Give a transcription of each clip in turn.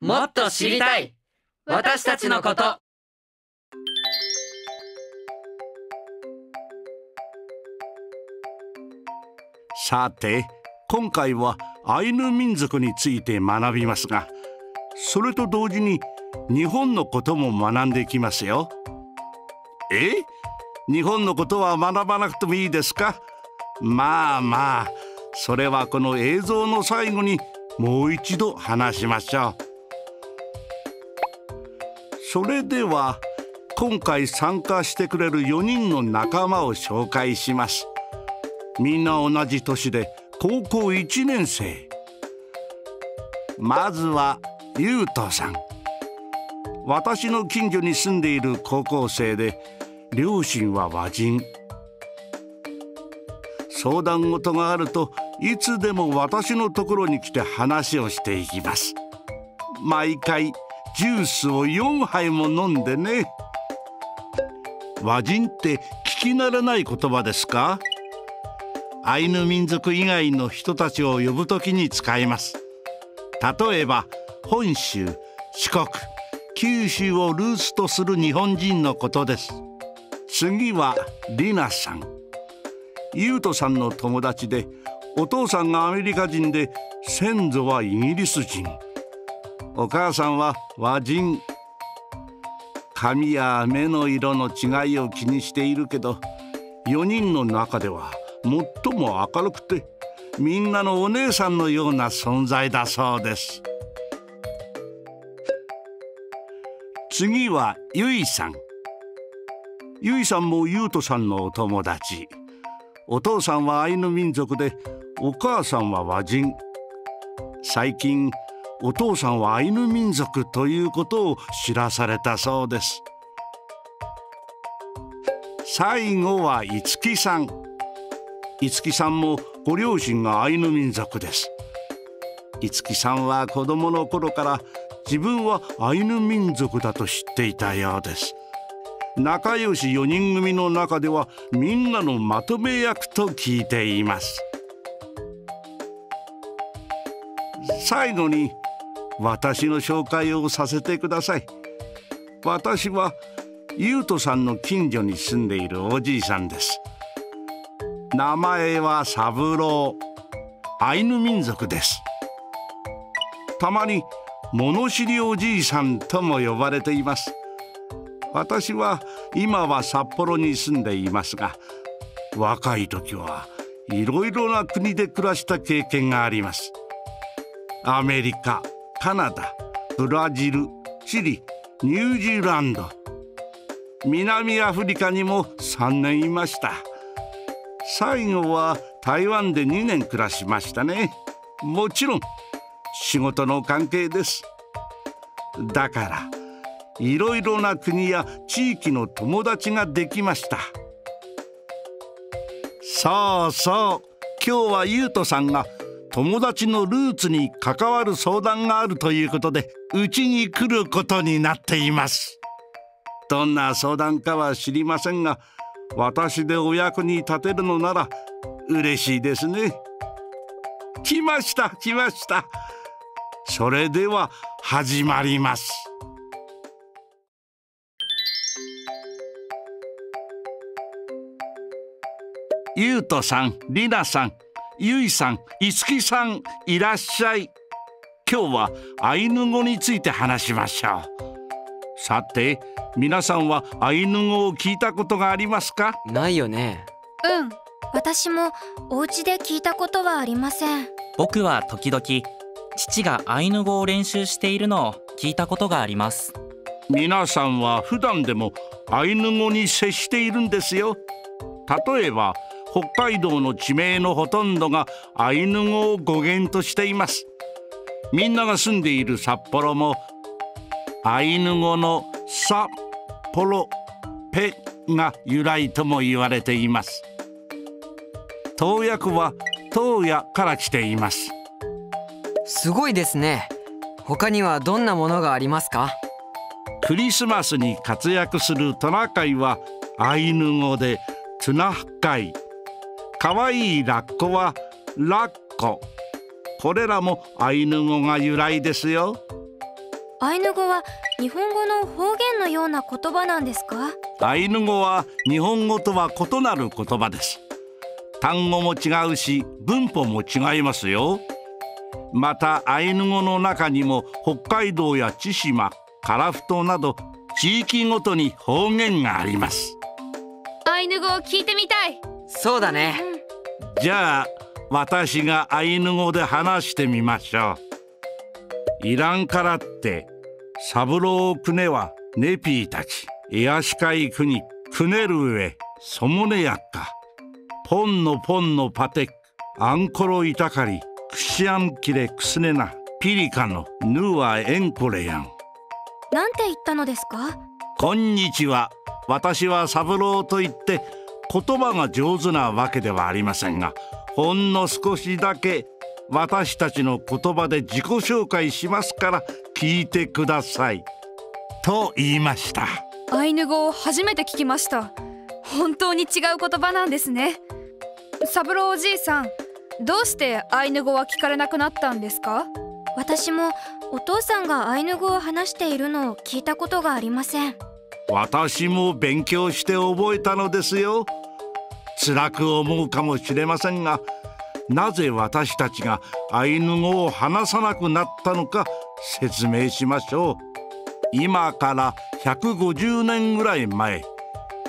もっと知りたい。私たちのこと。さて今回はアイヌ民族について学びますがそれと同時に日本のことも学んでいきますよ。え？日本のことは学ばなくてもいいですか？まあまあそれはこの映像の最後にもう一度話しましょう。それでは今回参加してくれる4人の仲間を紹介します。みんな同じ年で高校1年生。まずはゆうとさん。私の近所に住んでいる高校生で両親は和人。相談事があるといつでも私のところに来て話をしていきます。毎回ジュースを4杯も飲んでね。和人って聞き慣れない言葉ですか？アイヌ民族以外の人たちを呼ぶときに使います。例えば本州四国九州をルーツとする日本人のことです。次はリナさん。ユートさんの友達でお父さんがアメリカ人で先祖はイギリス人。お母さんは和人。髪や目の色の違いを気にしているけど4人の中では最も明るくてみんなのお姉さんのような存在だそうです。次はゆいさん。ゆいさんもゆうとさんのお友達。お父さんはアイヌ民族でお母さんは和人。最近お父さんはアイヌ民族ということを知らされたそうです。最後は五木さん。五木さんもご両親がアイヌ民族です。五木さんは子供の頃から自分はアイヌ民族だと知っていたようです。仲良し4人組の中ではみんなのまとめ役と聞いています。最後に私の紹介をさせてください。私はゆうとさんの近所に住んでいるおじいさんです。名前は三郎。アイヌ民族です。たまに物知りおじいさんとも呼ばれています。私は今は札幌に住んでいますが若い時はいろいろな国で暮らした経験があります。アメリカ。カナダブラジルチリニュージーランド。南アフリカにも3年いました。最後は台湾で2年暮らしましたね。もちろん仕事の関係です。だからいろいろな国や地域の友達ができました。そうそう今日はゆうとさんが友達のルーツに関わる相談があるということでうちに来ることになっています。どんな相談かは知りませんが私でお役に立てるのなら嬉しいですね。来ました来ました。それでは始まります。ゆうとさん、りなさん、ゆいさん、いつきさん、いらっしゃい。今日はアイヌ語について話しましょう。さて、皆さんはアイヌ語を聞いたことがありますか？ないよね。うん、私もお家で聞いたことはありません。僕は時々父がアイヌ語を練習しているのを聞いたことがあります皆さんは普段でもアイヌ語に接しているんですよ例えば北海道の地名のほとんどがアイヌ語を語源としています。みんなが住んでいる札幌もアイヌ語のサポロペが由来とも言われています。洞爺湖は洞爺から来ています。すごいですね。他にはどんなものがありますか？クリスマスに活躍するトナカイはアイヌ語でトゥナフカイかわいいラッコはラッコ。これらもアイヌ語が由来ですよ。アイヌ語は日本語の方言のような言葉なんですか？アイヌ語は日本語とは異なる言葉です。単語も違うし文法も違いますよ。またアイヌ語の中にも北海道や千島樺太など地域ごとに方言があります。アイヌ語を聞いてみたいそうだね。じゃあ私がアイヌ語で話してみましょう。いらんからって三郎くねはネピーたちエアシカイ国クネルウェソモネヤッカポンのポンのパテックアンコロイタカリクシアンキレクスネナピリカのヌーアエンコレヤン。なんて言ったのですか？こんにちは。私は三郎と言って言葉が上手なわけではありませんがほんの少しだけ私たちの言葉で自己紹介しますから聞いてください。と言いました。アイヌ語を初めて聞きました。本当に違う言葉なんですね。サブローおじいさんどうしてアイヌ語は聞かれなくなったんですか？私もお父さんがアイヌ語を話しているのを聞いたことがありません私も勉強して覚えたのですよ。辛く思うかもしれませんがなぜ私たちがアイヌ語を話さなくなったのか説明しましょう。今から150年ぐらい前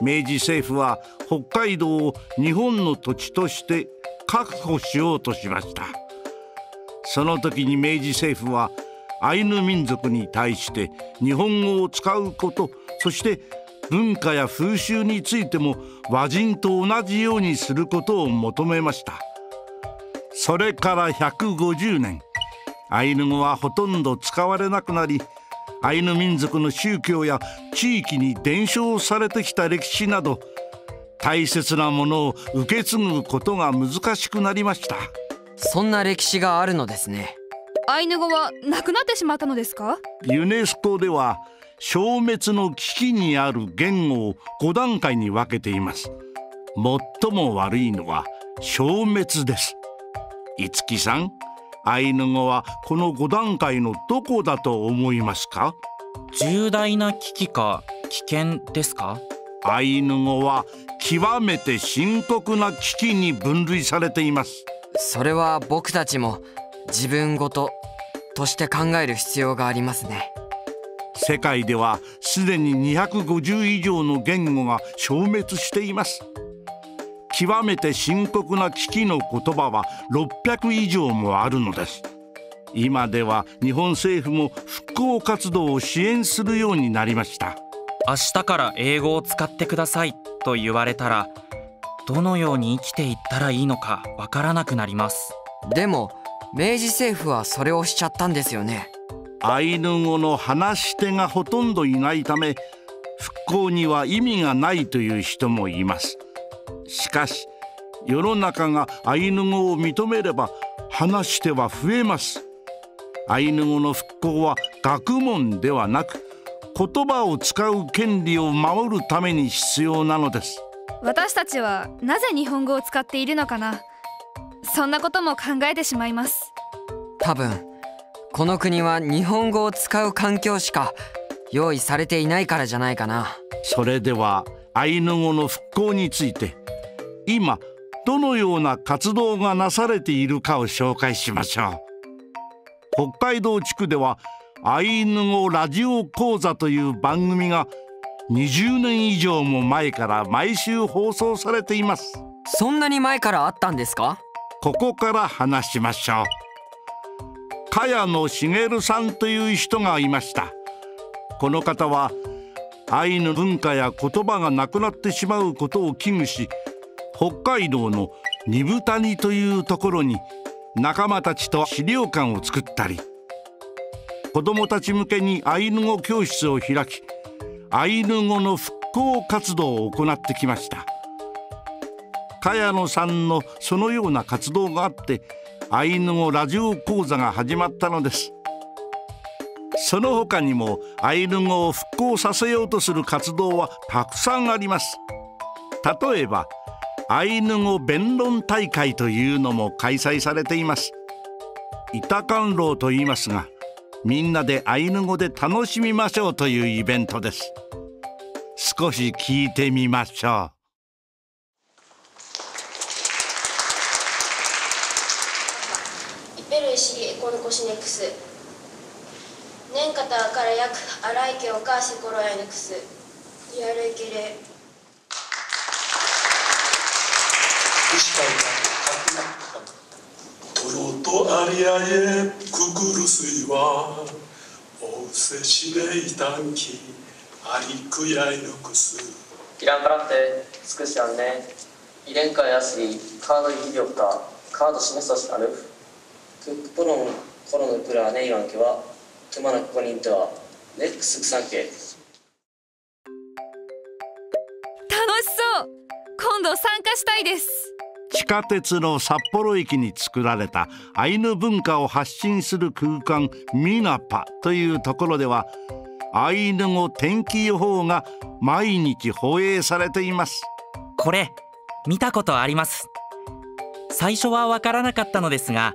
明治政府は北海道を日本の土地として確保しようとしました。その時に明治政府はアイヌ民族に対して日本語を使うことそして文化や風習についても和人と同じようにすることを求めました。それから150年アイヌ語はほとんど使われなくなりアイヌ民族の宗教や地域に伝承されてきた歴史など大切なものを受け継ぐことが難しくなりました。そんな歴史があるのですね。アイヌ語はなくなってしまったのですか？ユネスコでは消滅の危機にある言語を5段階に分けています。最も悪いのは消滅です。五木さんアイヌ語はこの5段階のどこだと思いますか？重大な危機か危険ですか？アイヌ語は極めて深刻な危機に分類されています。それは僕たちも自分ごととして考える必要がありますね世界ではすでに250以上の言語が消滅しています。極めて深刻な危機の言葉は600以上もあるのです。今では日本政府も復興活動を支援するようになりました。明日から英語を使ってくださいと言われたらどのように生きていったらいいのかわからなくなります。でも明治政府はそれをしちゃったんですよねアイヌ語の話し手がほとんどいないため復興には意味がないという人もいます。しかし世の中がアイヌ語を認めれば話し手は増えます。アイヌ語の復興は学問ではなく言葉を使う権利を守るために必要なのです。私たちはなぜ日本語を使っているのかな？そんなことも考えてしまいます。多分この国は日本語を使う環境しか用意されていないからじゃないかな。それではアイヌ語の復興について今どのような活動がなされているかを紹介しましょう。北海道地区ではアイヌ語ラジオ講座という番組が20年以上も前から毎週放送されています。そんなに前からあったんですか？ここから話しましょう茅野茂さんという人がいました。この方はアイヌ文化や言葉がなくなってしまうことを危惧し北海道の二部谷というところに仲間たちと資料館を作ったり子どもたち向けにアイヌ語教室を開きアイヌ語の復興活動を行ってきました。茅野さんのそのような活動があってアイヌ語ラジオ講座が始まったのです。その他にもアイヌ語を復興させようとする活動はたくさんあります。例えばアイヌ語弁論大会というのも開催されています。板観楼と言いますがみんなでアイヌ語で楽しみましょうというイベントです。少し聞いてみましょう。コシネクス年方から約荒井をかしころヤネクスやるけれ医師トがと。ありあえくぐるすいはおうせしでいたんきありくやいぬくす。いらんからってつくしあんね。いれんかやしカードいきりょかカード示さしある。クックロン。 로는プラネイワンケはクマナコニンテはネックスクサンケ楽しそう。今度参加したいです。地下鉄の札幌駅に作られたアイヌ文化を発信する空間ミナパというところではアイヌ語天気予報が毎日放映されています。これ見たことあります。最初はわからなかったのですが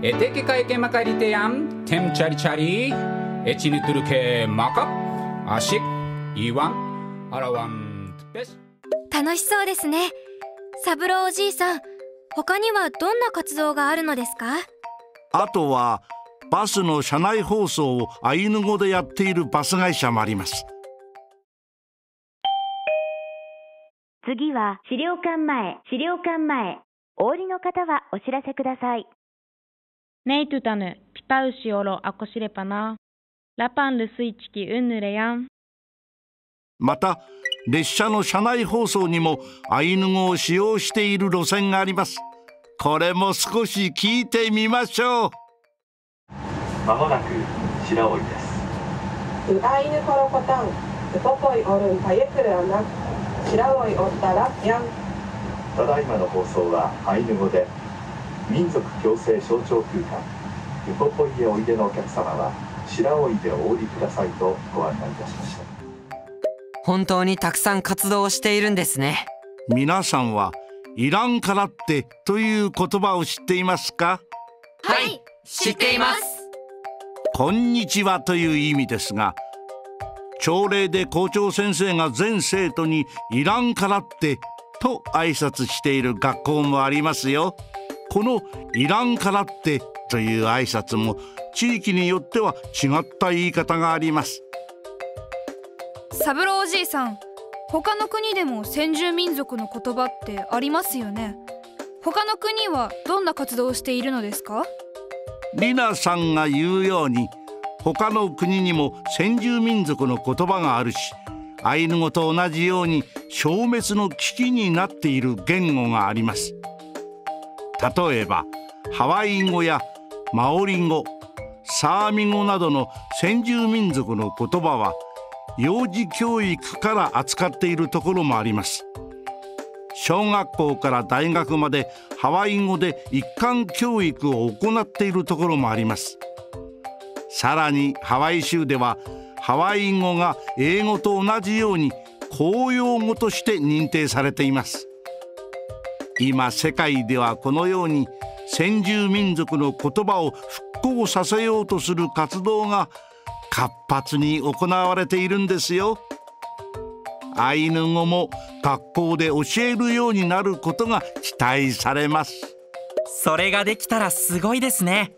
エテケカエケマカリ。テヤン楽しそうですね。サブおじいさん他にはどんな活動があるのですか？あとはバスの車内放送をアイヌ語でやっているバス会社もあります。次は資料館前。資料館前。お降りの方はお知らせください。ネイトタヌ、ピパウシオロ、アコシレパナ。ラパンルスイチキ、ウンヌレヤンまた、列車の車内放送にもアイヌ語を使用している路線があります。これも少し聞いてみましょう。まもなく白老です。ウアイヌコロコタン、ウポポイオルンパイエクルアナ、白老オッタラヤン。ただいまの放送はアイヌ語で。民族共生象徴空間ウポポイへおいでのお客様は白老でお降りくださいとご案内いたしました。本当にたくさん活動をしているんですね。皆さんはいらんからってという言葉を知っていますか？はい知っています。こんにちはという意味ですが朝礼で校長先生が全生徒にいらんからってと挨拶している学校もありますよこのいらんからってという挨拶も地域によっては違った言い方があります。三郎おじいさん他の国でも先住民族の言葉ってありますよね。他の国はどんな活動をしているのですか？リナさんが言うように他の国にも先住民族の言葉があるしアイヌ語と同じように消滅の危機になっている言語があります例えばハワイ語やマオリ語サーミ語などの先住民族の言葉は幼児教育から扱っているところもあります。小学校から大学までハワイ語で一貫教育を行っているところもあります。さらにハワイ州ではハワイ語が英語と同じように公用語として認定されています。今世界ではこのように先住民族の言葉を復興させようとする活動が活発に行われているんですよ。アイヌ語も学校で教えるようになることが期待されます。それができたらすごいですね。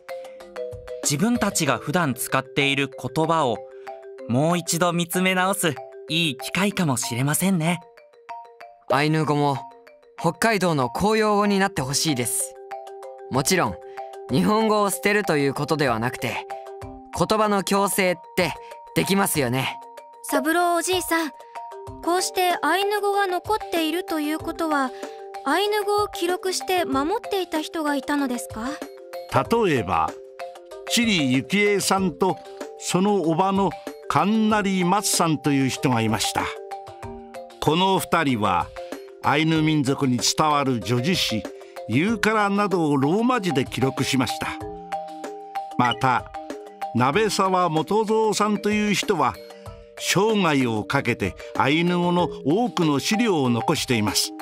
自分たちが普段使っている言葉をもう一度見つめ直すいい機会かもしれませんね。アイヌ語も北海道の公用語になってほしいです。もちろん日本語を捨てるということではなくて言葉の強制ってできますよね。三郎おじいさんこうしてアイヌ語が残っているということはアイヌ語を記録して守っていた人がいたのですか？例えばチリ幸恵さんとそのおばの神成松さんという人がいました。この二人はアイヌ民族に伝わる叙事詩ユーカラなどをローマ字で記録しました。また鍋沢元蔵さんという人は生涯をかけてアイヌ語の多くの資料を残しています。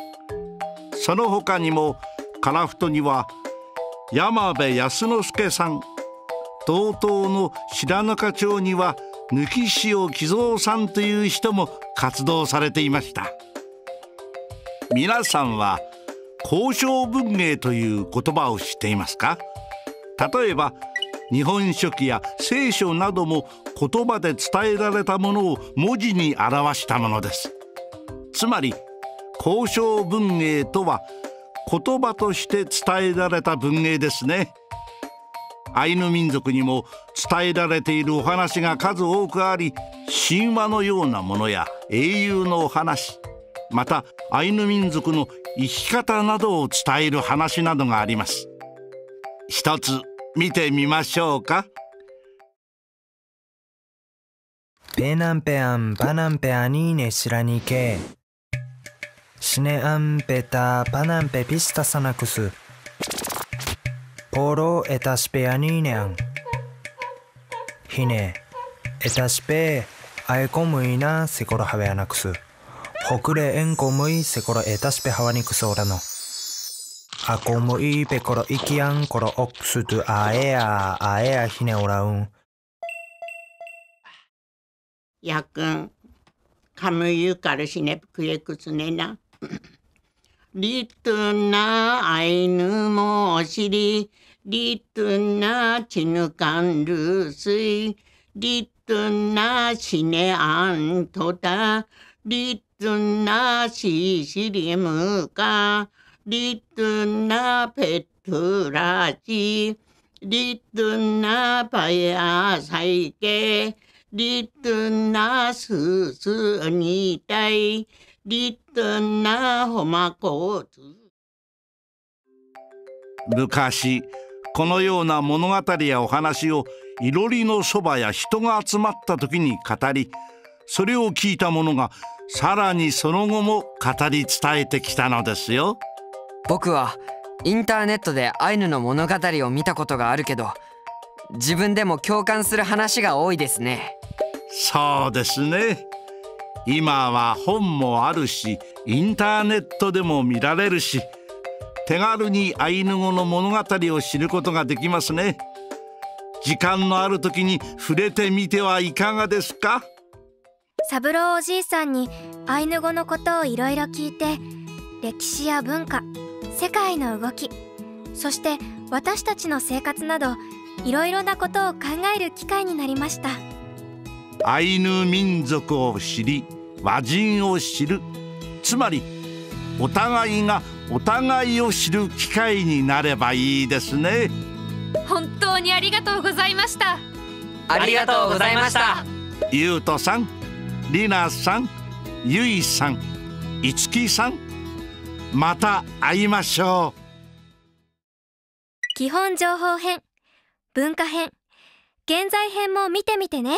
その他にも樺太には山部康之助さん道東の白中町には貫塩喜蔵さんという人も活動されていました。皆さんは交渉文芸という言葉を知っていますか？例えば日本書紀や聖書なども言葉で伝えられたものを文字に表したものです。つまり交渉文芸とは言葉として伝えられた文芸ですね。アイヌ民族にも伝えられているお話が数多くあり神話のようなものや英雄のお話。またアイヌ民族の生き方などを伝える話などがあります。一つ見てみましょうか。ペナンペアンバナンペアニーネシラニケシネアンペタパナンペピスタサナクス。ポロエタスペアニーネアン。ヒネエタスペアエコムイナセコロハベアナクス。ホクレエンコムイセコロエタスペハワニクスオラノ。アコムイペコロイキアンコロオックストゥアエアアエアヒネオラウン。やくんカムユカルシネプクエクツネナ。リトゥナアイヌモおしりリトゥナチヌカンルスイ。リトゥナシネアントタリトゥナシシリムカリトゥナペトラチリトゥナパヤサイケリトゥナススニタイリトゥナホマコウツ昔このような物語やお話をいろりのそばや人が集まった時に語りそれを聞いた者がさらにその後も語り伝えてきたのですよ。僕はインターネットでアイヌの物語を見たことがあるけど自分でも共感する話が多いですね。そうですね。今は本もあるしインターネットでも見られるし手軽にアイヌ語の物語を知ることができますね。時間のある時に触れてみてはいかがですか？三郎おじいさんにアイヌ語のことをいろいろ聞いて歴史や文化世界の動きそして私たちの生活などいろいろなことを考える機会になりました。アイヌ民族を知り和人を知る。つまりお互いがお互いを知る機会になればいいですね。本当にありがとうございました。ありがとうございました。ゆうとさんりなさんゆいさんいつきさんまた会いましょう。基本情報編文化編現在編も見てみてね。